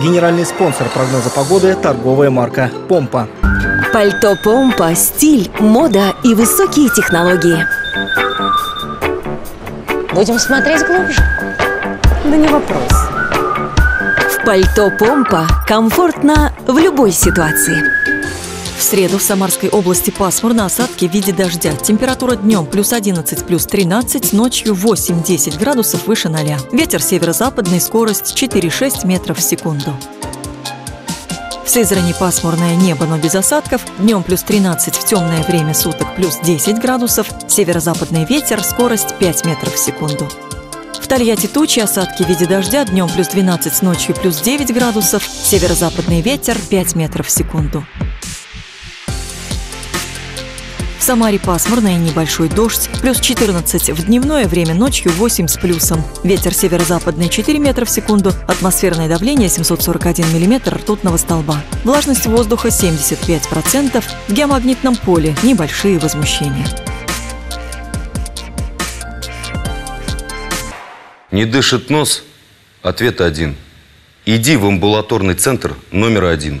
Генеральный спонсор прогноза погоды – торговая марка «Помпа». Пальто Помпа, стиль, мода и высокие технологии. Будем смотреть глубже. Да не вопрос. В пальто Помпа комфортно в любой ситуации. В среду в Самарской области пасмурно, осадки в виде дождя. Температура днем плюс 11, плюс 13, ночью 8-10 градусов выше 0. Ветер северо-западный, скорость 4-6 метров в секунду. В Сызрани пасмурное небо, но без осадков. Днем плюс 13, в темное время суток плюс 10 градусов. Северо-западный ветер, скорость 5 метров в секунду. В Тольятти тучи, осадки в виде дождя, днем плюс 12, ночью плюс 9 градусов. Северо-западный ветер 5 метров в секунду. Самаре пасмурно и небольшой дождь, плюс 14 в дневное время, ночью 8 с плюсом. Ветер северо-западный 4 метра в секунду, атмосферное давление 741 миллиметр ртутного столба. Влажность воздуха 75%, в геомагнитном поле небольшие возмущения. Не дышит нос? Ответ один. Иди в амбулаторный центр номер один.